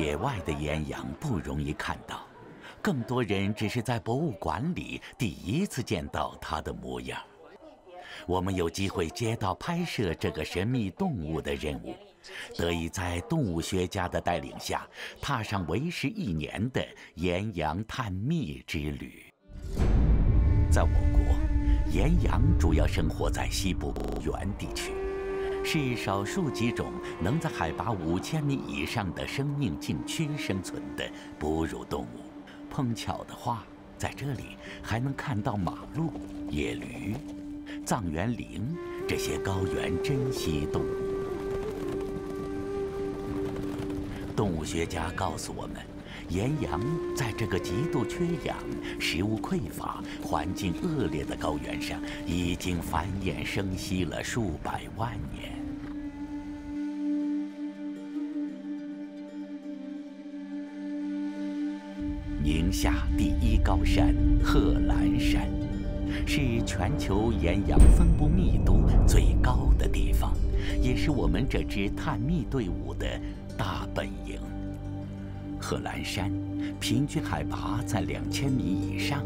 野外的岩羊不容易看到，更多人只是在博物馆里第一次见到它的模样。我们有机会接到拍摄这个神秘动物的任务，得以在动物学家的带领下，踏上为时一年的岩羊探秘之旅。在我国，岩羊主要生活在西部原地区，是少数几种能在海拔五千米以上的生命禁区生存的哺乳动物。碰巧的话，在这里还能看到马鹿、野驴。藏原羚这些高原珍稀动物，动物学家告诉我们，岩羊在这个极度缺氧、食物匮乏、环境恶劣的高原上，已经繁衍生息了数百万年。宁夏第一高山贺兰山。是全球岩羊分布密度最高的地方，也是我们这支探秘队伍的大本营。贺兰山平均海拔在两千米以上，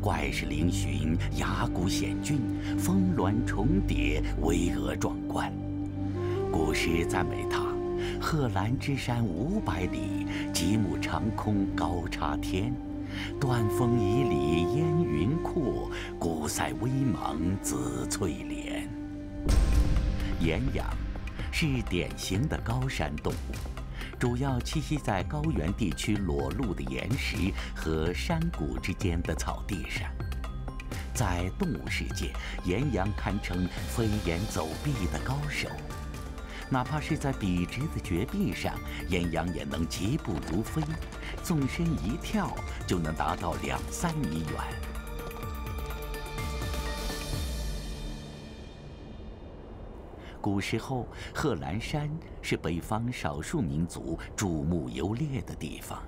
怪石嶙峋，崖谷险峻，峰峦重叠，巍峨壮观。古诗赞美它：“贺兰之山五百里，极目长空高插天。”断峰以里烟云阔，古塞微茫紫翠连。岩羊是典型的高山动物，主要栖息在高原地区裸露的岩石和山谷之间的草地上。在动物世界，岩羊堪称飞檐走壁的高手。哪怕是在笔直的绝壁上，岩羊也能疾步如飞，纵身一跳就能达到两三米远。古时候，贺兰山是北方少数民族注目游猎的地方。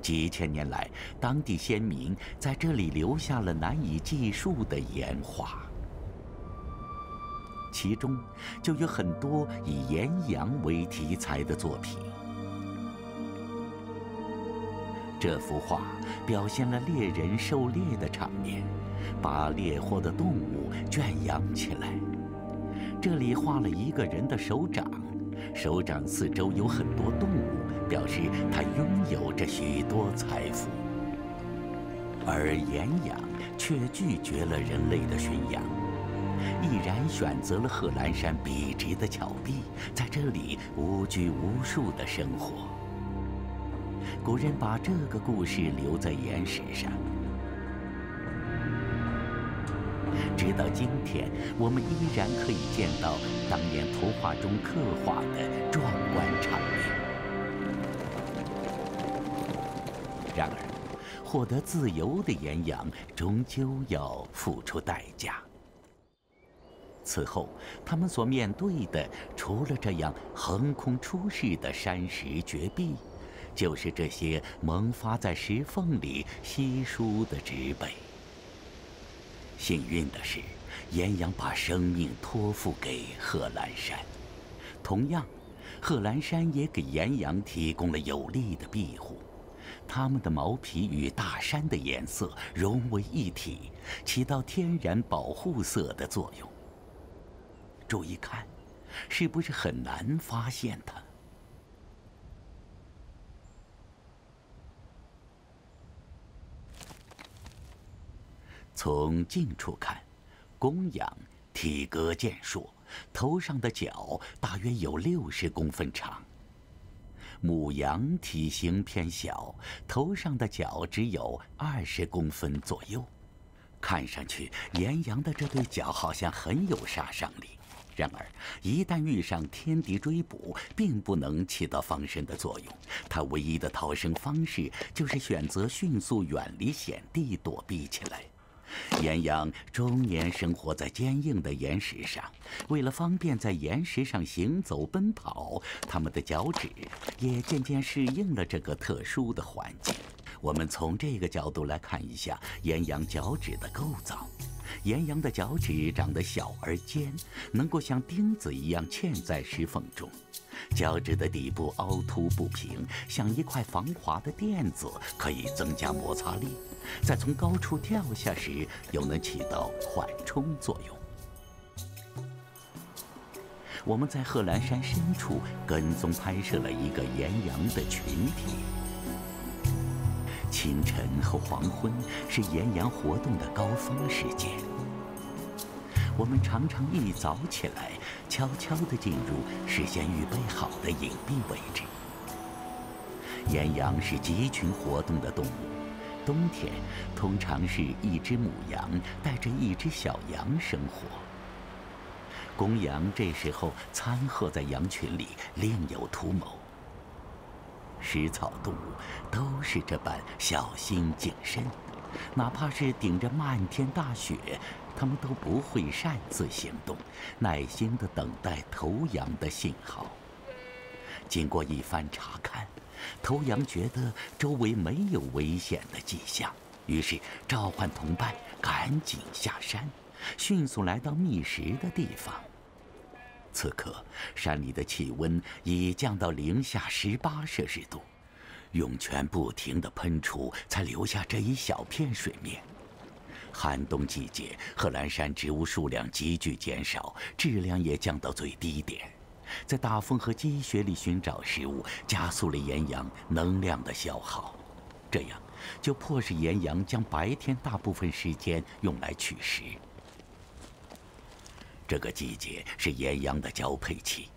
几千年来，当地先民在这里留下了难以计数的岩画。其中就有很多以岩羊为题材的作品。这幅画表现了猎人狩猎的场面，把猎获的动物圈养起来。这里画了一个人的手掌，手掌四周有很多动物，表示他拥有着许多财富。而岩羊却拒绝了人类的驯养。毅然选择了贺兰山笔直的峭壁，在这里无拘无束的生活。古人把这个故事留在岩石上，直到今天，我们依然可以见到当年图画中刻画的壮观场面。然而，获得自由的岩羊终究要付出代价。此后，他们所面对的，除了这样横空出世的山石绝壁，就是这些萌发在石缝里稀疏的植被。幸运的是，岩羊把生命托付给贺兰山，同样，贺兰山也给岩羊提供了有力的庇护。它们的毛皮与大山的颜色融为一体，起到天然保护色的作用。注意看，是不是很难发现它？从近处看，公羊体格健硕，头上的角大约有六十公分长；母羊体型偏小，头上的角只有二十公分左右。看上去，岩羊的这对角好像很有杀伤力。然而，一旦遇上天敌追捕，并不能起到防身的作用。它唯一的逃生方式就是选择迅速远离险地，躲避起来。岩羊终年生活在坚硬的岩石上，为了方便在岩石上行走奔跑，它们的脚趾也渐渐适应了这个特殊的环境。我们从这个角度来看一下岩羊脚趾的构造。岩羊的脚趾长得小而尖，能够像钉子一样嵌在石缝中。脚趾的底部凹凸不平，像一块防滑的垫子，可以增加摩擦力。在从高处掉下时，又能起到缓冲作用。我们在贺兰山深处跟踪拍摄了一个岩羊的群体。清晨和黄昏是岩羊活动的高峰时间。我们常常一早起来，悄悄地进入事先预备好的隐蔽位置。岩羊是集群活动的动物，冬天通常是一只母羊带着一只小羊生活。公羊这时候参合在羊群里，另有图谋。食草动物都是这般小心谨慎，哪怕是顶着漫天大雪。它们都不会擅自行动，耐心地等待头羊的信号。经过一番查看，头羊觉得周围没有危险的迹象，于是召唤同伴，赶紧下山，迅速来到觅食的地方。此刻，山里的气温已降到零下十八摄氏度，涌泉不停地喷出，才留下这一小片水面。寒冬季节，贺兰山植物数量急剧减少，质量也降到最低点。在大风和积雪里寻找食物，加速了岩羊能量的消耗，这样就迫使岩羊将白天大部分时间用来取食。这个季节是岩羊的交配期，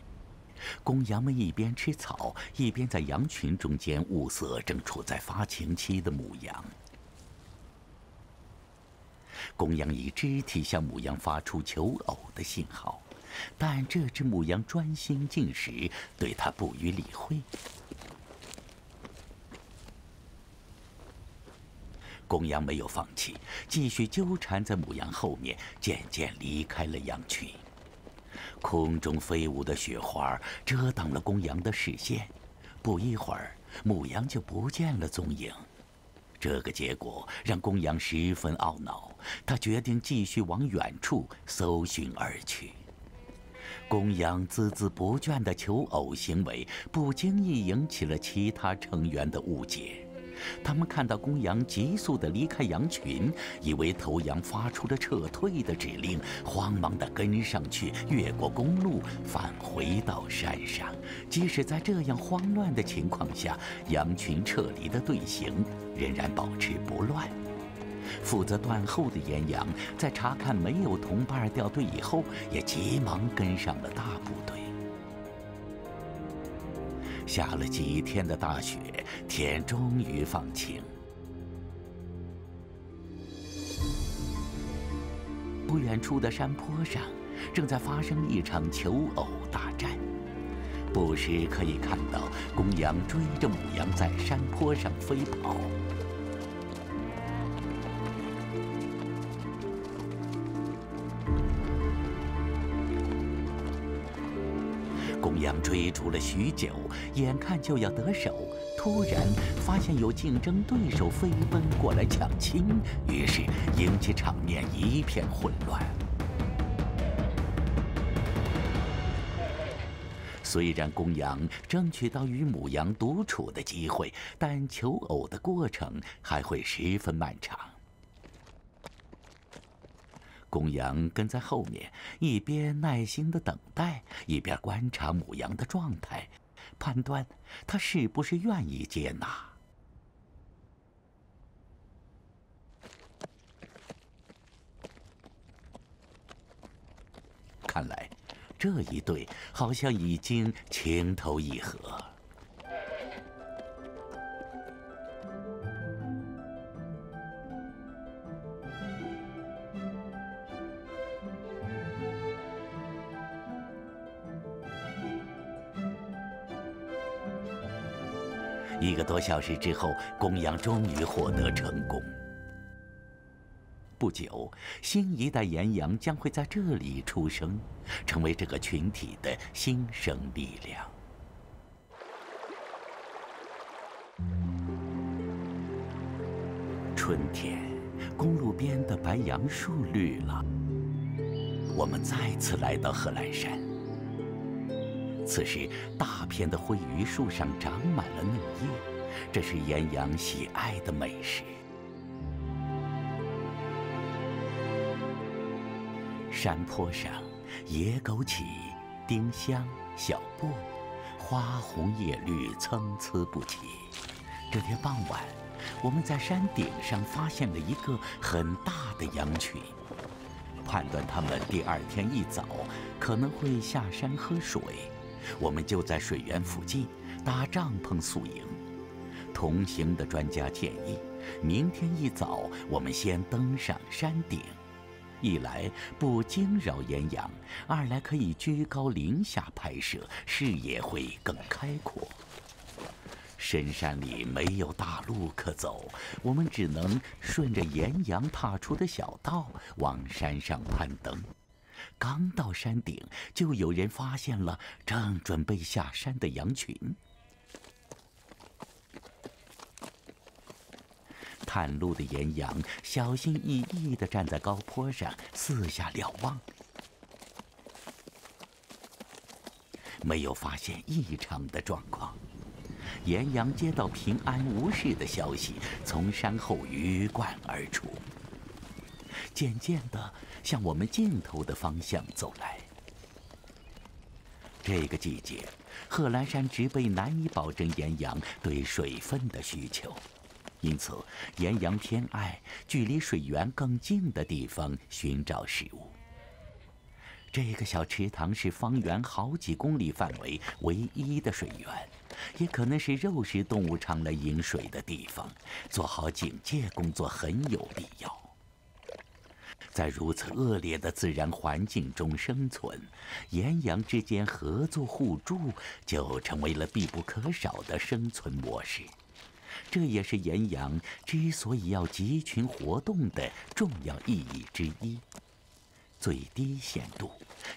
公羊们一边吃草，一边在羊群中间物色正处在发情期的母羊。公羊以肢体向母羊发出求偶的信号，但这只母羊专心进食，对它不予理会。公羊没有放弃，继续纠缠在母羊后面，渐渐离开了羊群。空中飞舞的雪花遮挡了公羊的视线，不一会儿，母羊就不见了踪影。这个结果让公羊十分懊恼，他决定继续往远处搜寻而去。公羊孜孜不倦的求偶行为，不经意引起了其他成员的误解。他们看到公羊急速地离开羊群，以为头羊发出了撤退的指令，慌忙地跟上去，越过公路，返回到山上。即使在这样慌乱的情况下，羊群撤离的队形仍然保持不乱。负责断后的岩羊在查看没有同伴掉队以后，也急忙跟上了大部队。下了几天的大雪，天终于放晴。不远处的山坡上，正在发生一场求偶大战。不时可以看到公羊追着母羊在山坡上飞跑。追逐了许久，眼看就要得手，突然发现有竞争对手飞奔过来抢亲，于是引起场面一片混乱。虽然公羊争取到与母羊独处的机会，但求偶的过程还会十分漫长。公羊跟在后面，一边耐心的等待，一边观察母羊的状态，判断它是不是愿意接纳。看来，这一对好像已经情投意合。个多小时之后，公羊终于获得成功。不久，新一代岩羊将会在这里出生，成为这个群体的新生力量。春天。公路边的白杨树绿了。我们再次来到贺兰山。此时，大片的灰榆树上长满了嫩叶，这是岩羊喜爱的美食。山坡上，野枸杞、丁香、小薄荷，花红叶绿，参差不齐。这天傍晚，我们在山顶上发现了一个很大的羊群。判断他们第二天一早可能会下山喝水，我们就在水源附近搭帐篷宿营。同行的专家建议，明天一早我们先登上山顶，一来不惊扰岩羊，二来可以居高临下拍摄，视野会更开阔。深山里没有大路可走，我们只能顺着岩羊踏出的小道往山上攀登。刚到山顶，就有人发现了正准备下山的羊群。探路的岩羊小心翼翼地站在高坡上，四下瞭望，没有发现异常的状况。岩羊接到平安无事的消息，从山后鱼贯而出，渐渐地向我们尽头的方向走来。这个季节，贺兰山植被难以保证岩羊对水分的需求，因此岩羊偏爱距离水源更近的地方寻找食物。这个小池塘是方圆好几公里范围唯一的水源。也可能是肉食动物常来饮水的地方，做好警戒工作很有必要。在如此恶劣的自然环境中生存，岩羊之间合作互助就成为了必不可少的生存模式。这也是岩羊之所以要集群活动的重要意义之一。最低限度，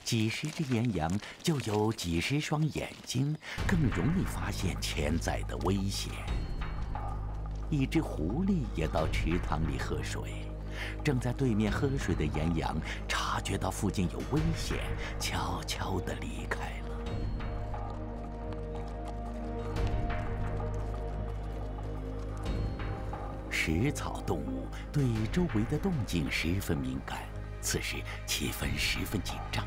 几十只岩羊就有几十双眼睛，更容易发现潜在的危险。一只狐狸也到池塘里喝水，正在对面喝水的岩羊察觉到附近有危险，悄悄地离开了。食草动物对周围的动静十分敏感。此时气氛十分紧张，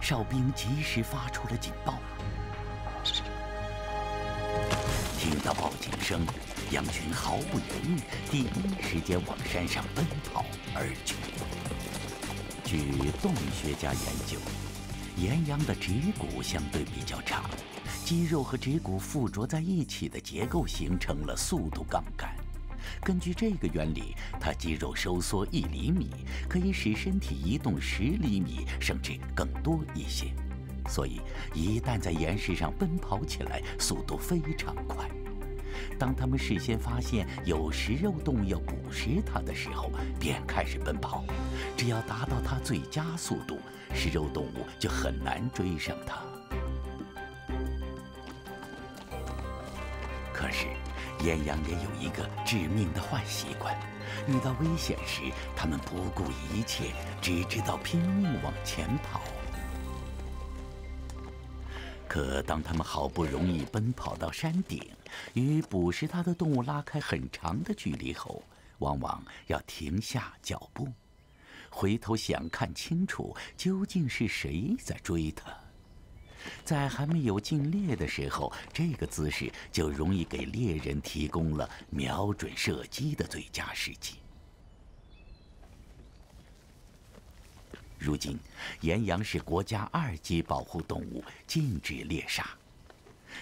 哨兵及时发出了警报。听到报警声，羊群毫不犹豫，第一时间往山上奔跑而去。据动物学家研究，岩羊的指骨相对比较长，肌肉和指骨附着在一起的结构形成了速度杠杆。根据这个原理，它肌肉收缩一厘米可以使身体移动十厘米，甚至更多一些。所以，一旦在岩石上奔跑起来，速度非常快。当它们事先发现有食肉动物要捕食它的时候，便开始奔跑。只要达到它最佳速度，食肉动物就很难追上它。岩羊也有一个致命的坏习惯，遇到危险时，它们不顾一切，只知道拼命往前跑。可当它们好不容易奔跑到山顶，与捕食它的动物拉开很长的距离后，往往要停下脚步，回头想看清楚究竟是谁在追它。在还没有进猎的时候，这个姿势就容易给猎人提供了瞄准射击的最佳时机。如今，岩羊是国家二级保护动物，禁止猎杀。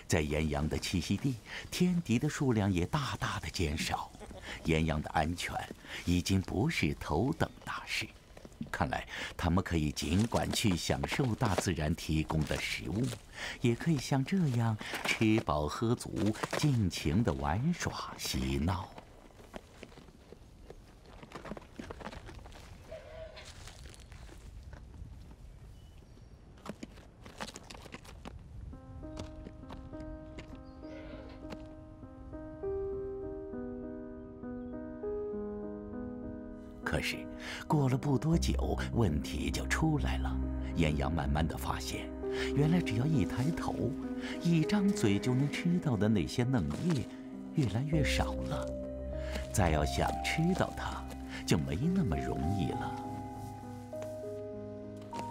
在岩羊的栖息地，天敌的数量也大大的减少，岩羊的安全已经不是头等大事。看来，他们可以尽管去享受大自然提供的食物，也可以像这样吃饱喝足，尽情的玩耍嬉闹。不多久，问题就出来了。岩羊慢慢的发现，原来只要一抬头，一张嘴就能吃到的那些嫩叶，越来越少了。再要想吃到它，就没那么容易了。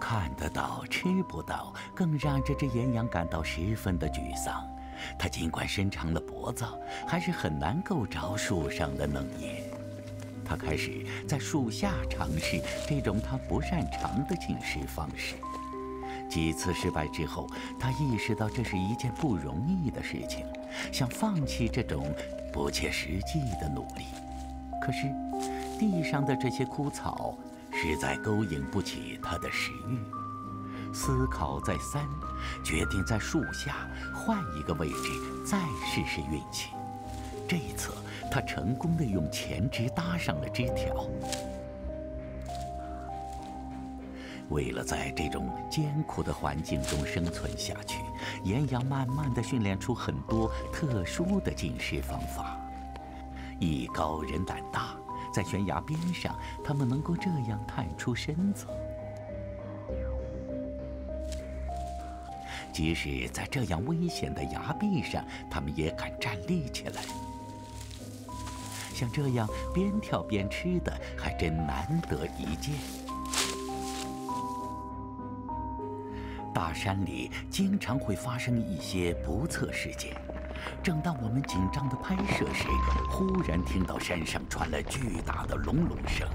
看得到吃不到，更让这只岩羊感到十分的沮丧。它尽管伸长了脖子，还是很难够着树上的嫩叶。他开始在树下尝试这种他不擅长的进食方式。几次失败之后，他意识到这是一件不容易的事情，想放弃这种不切实际的努力。可是，地上的这些枯草实在勾引不起他的食欲。思考再三，决定在树下换一个位置再试试运气。这一次，他成功的用前肢搭上了枝条。为了在这种艰苦的环境中生存下去，岩羊慢慢的训练出很多特殊的进食方法。艺高人胆大，在悬崖边上，它们能够这样探出身子。即使在这样危险的崖壁上，他们也敢站立起来。像这样边跳边吃的，还真难得一见。大山里经常会发生一些不测事件。正当我们紧张的拍摄时，忽然听到山上传来巨大的隆隆声，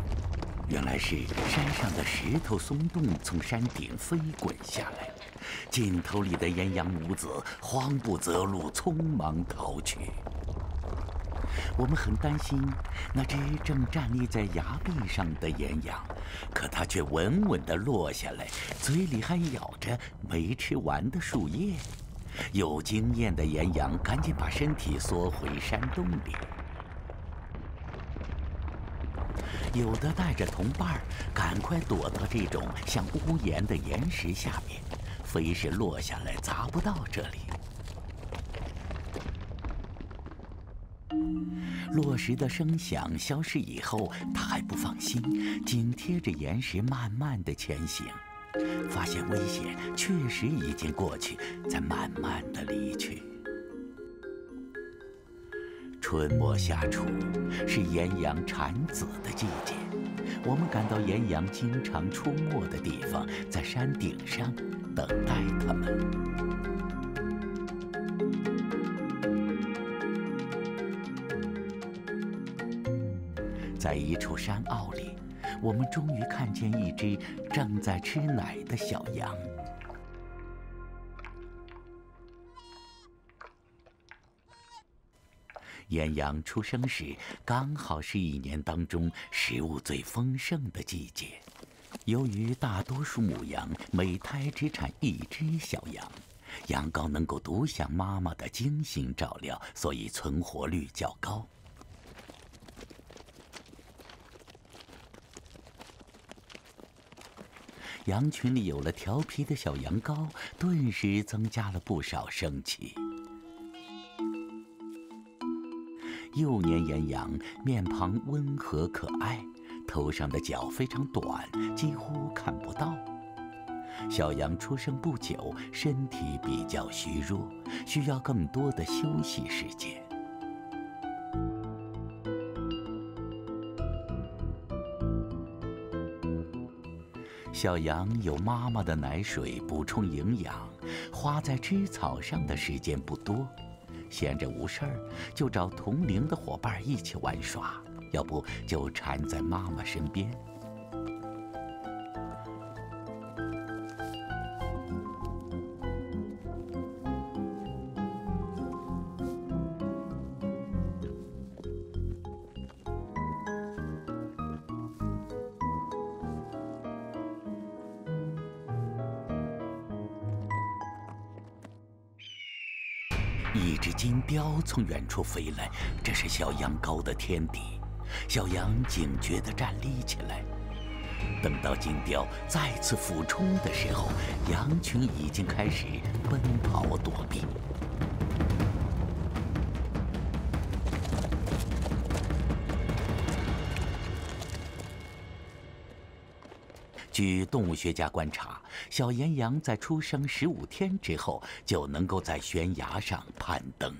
原来是山上的石头松动，从山顶飞滚下来。镜头里的岩羊母子慌不择路，匆忙逃去。我们很担心那只正站立在崖壁上的岩羊，可它却稳稳地落下来，嘴里还咬着没吃完的树叶。有经验的岩羊赶紧把身体缩回山洞里，有的带着同伴赶快躲到这种像屋檐的岩石下面。非是落下来砸不到这里。落石的声响消失以后，他还不放心，紧贴着岩石慢慢的前行，发现危险确实已经过去，才慢慢的离去。春末夏初是岩羊产子的季节，我们赶到岩羊经常出没的地方，在山顶上。等待他们。在一处山坳里，我们终于看见一只正在吃奶的小羊。岩羊出生时，刚好是一年当中食物最丰盛的季节。由于大多数母羊每胎只产一只小羊，羊羔能够独享妈妈的精心照料，所以存活率较高。羊群里有了调皮的小羊羔，顿时增加了不少生气。幼年岩羊面庞温和可爱。头上的角非常短，几乎看不到。小羊出生不久，身体比较虚弱，需要更多的休息时间。小羊有妈妈的奶水补充营养，花在吃草上的时间不多，闲着无事儿就找同龄的伙伴一起玩耍。要不就缠在妈妈身边。一只金雕从远处飞来，这是小羊羔的天敌。小羊警觉地站立起来。等到金雕再次俯冲的时候，羊群已经开始奔跑躲避。据动物学家观察，小岩羊在出生十五天之后就能够在悬崖上攀登。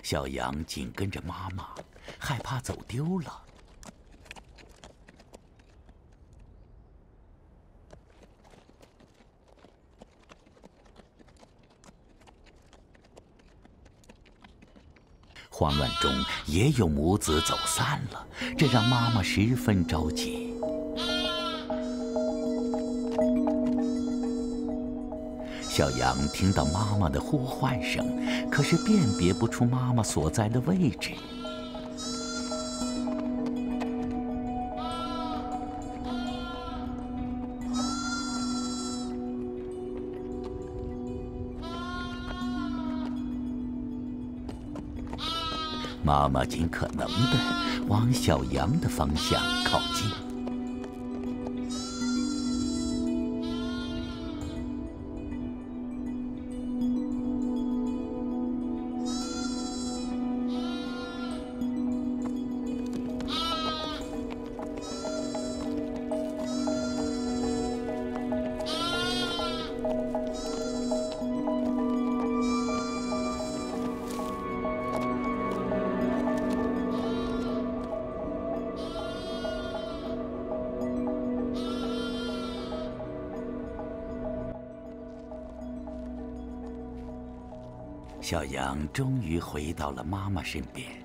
小羊紧跟着妈妈，害怕走丢了。慌乱中，也有母子走散了，这让妈妈十分着急。小羊听到妈妈的呼唤声，可是辨别不出妈妈所在的位置。妈妈尽可能的往小羊的方向靠近。小羊终于回到了妈妈身边。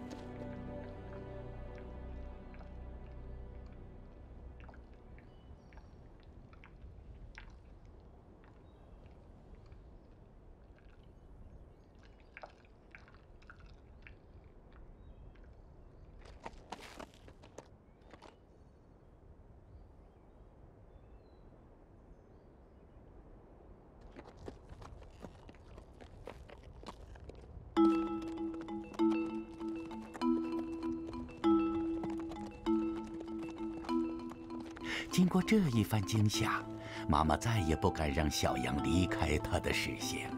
经过这一番惊吓，妈妈再也不敢让小羊离开她的视线了。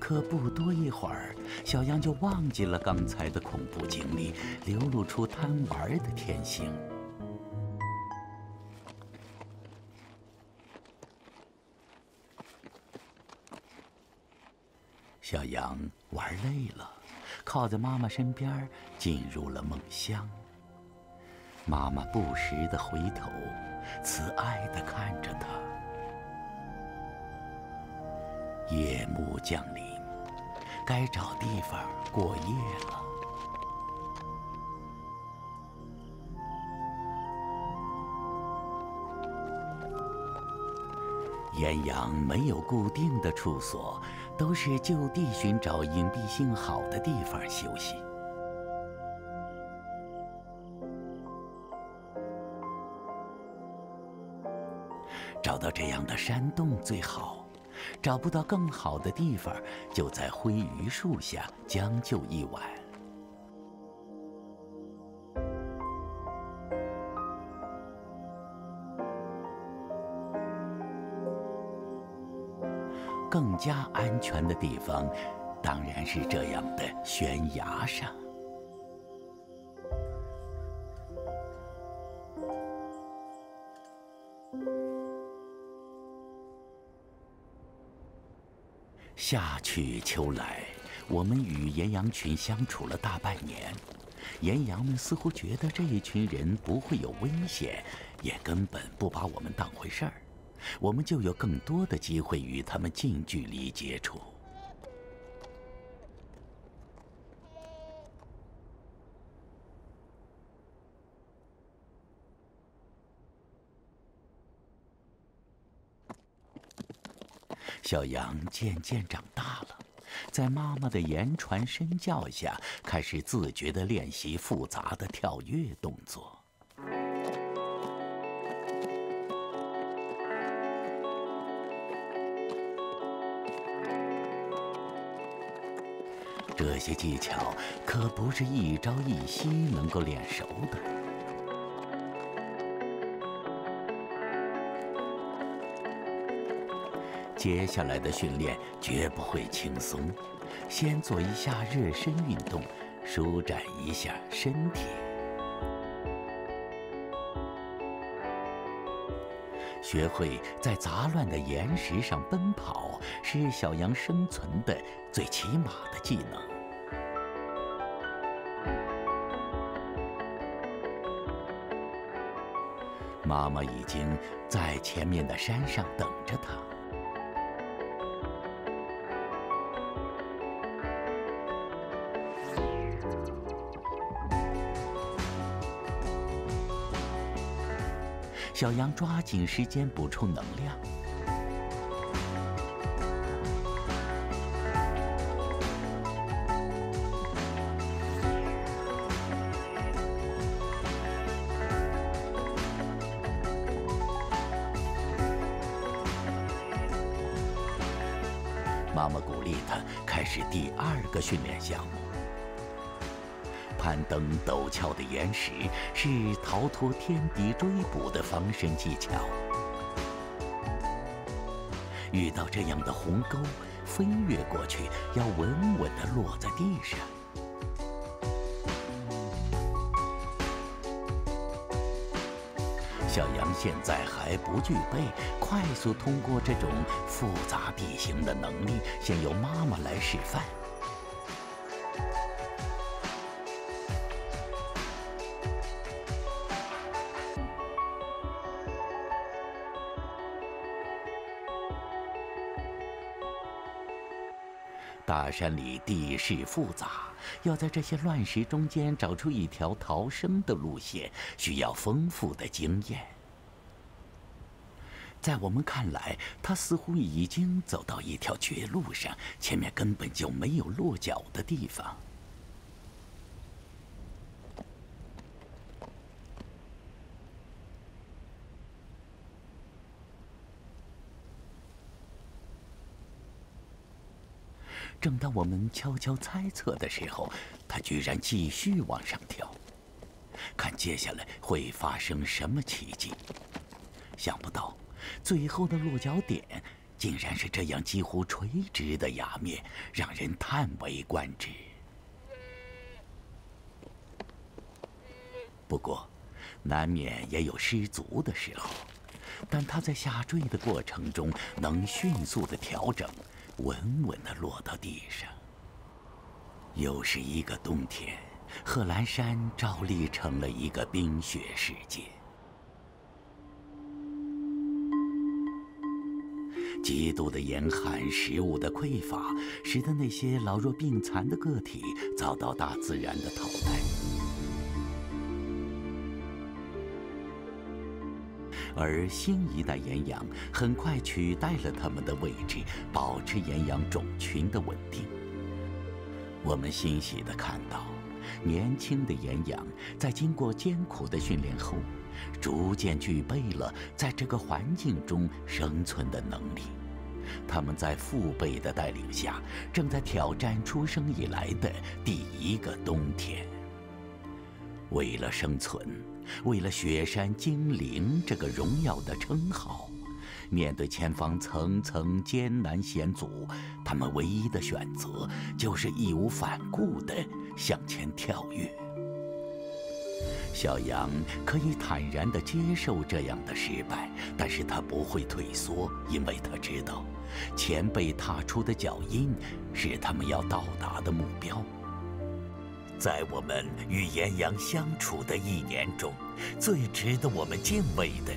可不多一会儿，小羊就忘记了刚才的恐怖经历，流露出贪玩的天性。小羊玩累了。靠在妈妈身边，进入了梦乡。妈妈不时的回头，慈爱的看着他。夜幕降临，该找地方过夜了。岩羊没有固定的处所。都是就地寻找隐蔽性好的地方休息。找到这样的山洞最好，找不到更好的地方，就在灰榆树下将就一晚。更加安全的地方，当然是这样的悬崖上。夏去秋来，我们与岩羊群相处了大半年，岩羊们似乎觉得这一群人不会有危险，也根本不把我们当回事儿。我们就有更多的机会与他们近距离接触。小羊渐渐长大了，在妈妈的言传身教下，开始自觉地练习复杂的跳跃动作。这些技巧可不是一朝一夕能够练熟的。接下来的训练绝不会轻松，先做一下热身运动，舒展一下身体。学会在杂乱的岩石上奔跑，是小羊生存的最起码的技能。妈妈已经在前面的山上等着。小羊抓紧时间补充能量。妈妈鼓励他开始第二个训练项目。攀登陡峭的岩石是逃脱天敌追捕的防身技巧。遇到这样的鸿沟，飞跃过去，要稳稳地落在地上。小羊现在还不具备快速通过这种复杂地形的能力，先由妈妈来示范。大山里地势复杂，要在这些乱石中间找出一条逃生的路线，需要丰富的经验。在我们看来，他似乎已经走到一条绝路上，前面根本就没有落脚的地方。正当我们悄悄猜测的时候，他居然继续往上跳。看接下来会发生什么奇迹？想不到，最后的落脚点竟然是这样几乎垂直的崖面，让人叹为观止。不过，难免也有失足的时候，但他在下坠的过程中能迅速的调整。稳稳地落到地上。又是一个冬天，贺兰山照例成了一个冰雪世界。极度的严寒、食物的匮乏，使得那些老弱病残的个体遭到大自然的淘汰。而新一代岩羊很快取代了它们的位置，保持岩羊种群的稳定。我们欣喜地看到，年轻的岩羊在经过艰苦的训练后，逐渐具备了在这个环境中生存的能力。他们在父辈的带领下，正在挑战出生以来的第一个冬天。为了生存，为了雪山精灵这个荣耀的称号，面对前方层层艰难险阻，他们唯一的选择就是义无反顾地向前跳跃。小羊可以坦然地接受这样的失败，但是他不会退缩，因为他知道，前辈踏出的脚印是他们要到达的目标。在我们与岩羊相处的一年中，最值得我们敬畏的，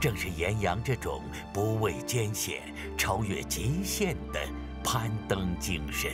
正是岩羊这种不畏艰险、超越极限的攀登精神。